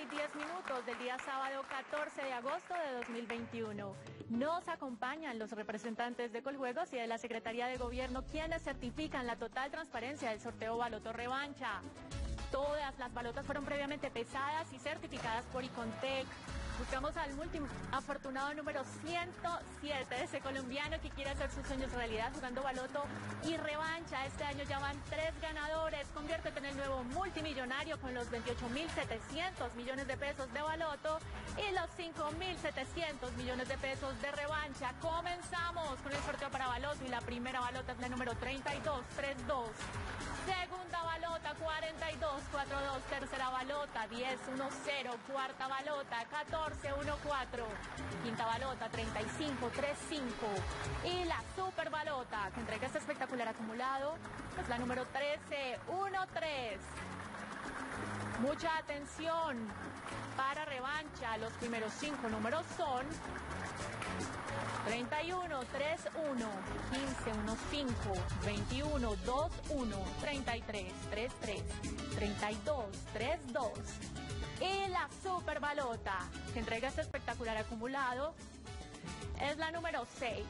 son las 11 y 10 minutos del día sábado 14 de agosto de 2021. Nos acompañan los representantes de Coljuegos y de la Secretaría de Gobierno quienes certifican la total transparencia del sorteo Baloto Revancha. Todas las balotas fueron previamente pesadas y certificadas por Icontec. Buscamos al último afortunado número 107, ese colombiano que quiere hacer sus sueños realidad jugando baloto y revancha. Este año ya van tres ganadores. Conviértete en el nuevo multimillonario con los 28.700 millones de pesos de baloto y los 5.700 millones de pesos de revancha. Comenzamos con el sorteo para baloto y la primera balota es la número 3232. Segunda balota, 42-42. Tercera balota, 10-1-0. Cuarta balota, 14-1-4. Quinta balota, 35-3-5. Y la super balota, que entrega este espectacular acumulado, es la número 13-1-3. Mucha atención para revancha. Los primeros cinco números son 31, 3, 1, 15, 1, 5, 21, 2, 1, 33, 3, 3, 32, 3, 2. Y la super balota que entrega este espectacular acumulado es la número 6.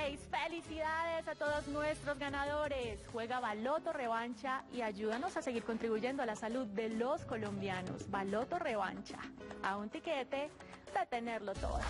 06. Felicidades a todos nuestros ganadores. Juega Baloto Revancha y ayúdanos a seguir contribuyendo a la salud de los colombianos. Baloto Revancha. A un tiquete de tenerlo todo.